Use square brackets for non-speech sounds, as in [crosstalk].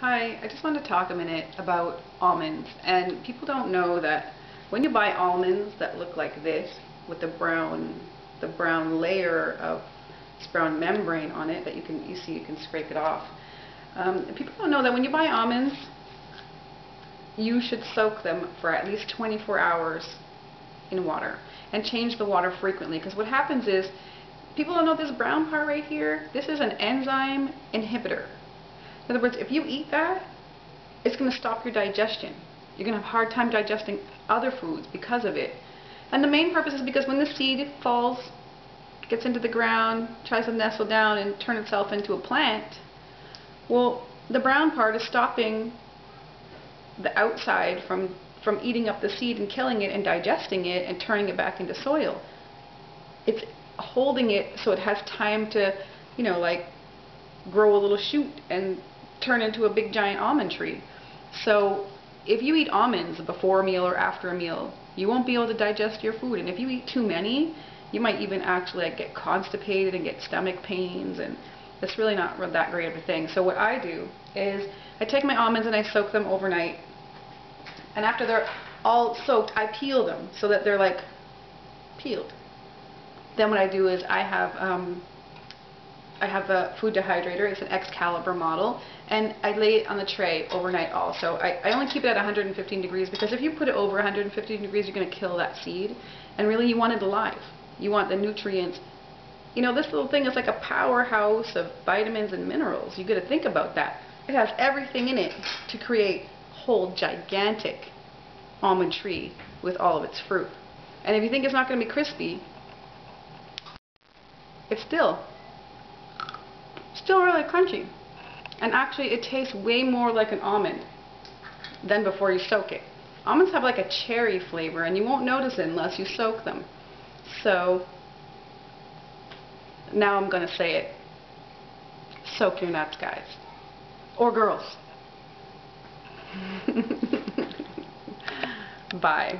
Hi, I just wanted to talk a minute about almonds. And people don't know that when you buy almonds that look like this, with the brown, the brown layer of this brown membrane on it that you can, you see you can scrape it off. Um, people don't know that when you buy almonds, you should soak them for at least 24 hours in water and change the water frequently because what happens is people don't know this brown part right here this is an enzyme inhibitor in other words, if you eat that, it's going to stop your digestion. You're going to have a hard time digesting other foods because of it. And the main purpose is because when the seed falls, gets into the ground, tries to nestle down and turn itself into a plant, well, the brown part is stopping the outside from, from eating up the seed and killing it and digesting it and turning it back into soil. It's holding it so it has time to, you know, like grow a little shoot and turn into a big giant almond tree. So if you eat almonds before a meal or after a meal, you won't be able to digest your food. And if you eat too many, you might even actually like, get constipated and get stomach pains and it's really not that great of a thing. So what I do is I take my almonds and I soak them overnight. And after they're all soaked, I peel them so that they're like peeled. Then what I do is I have um, I have a food dehydrator. It's an Excalibur model. And I lay it on the tray overnight also. I, I only keep it at 115 degrees because if you put it over 115 degrees, you're going to kill that seed. And really, you want it alive. You want the nutrients. You know, this little thing is like a powerhouse of vitamins and minerals. you got to think about that. It has everything in it to create whole gigantic almond tree with all of its fruit. And if you think it's not going to be crispy, it's still still really crunchy. And actually it tastes way more like an almond than before you soak it. Almonds have like a cherry flavor and you won't notice it unless you soak them. So now I'm going to say it. Soak your nuts, guys. Or girls. [laughs] Bye.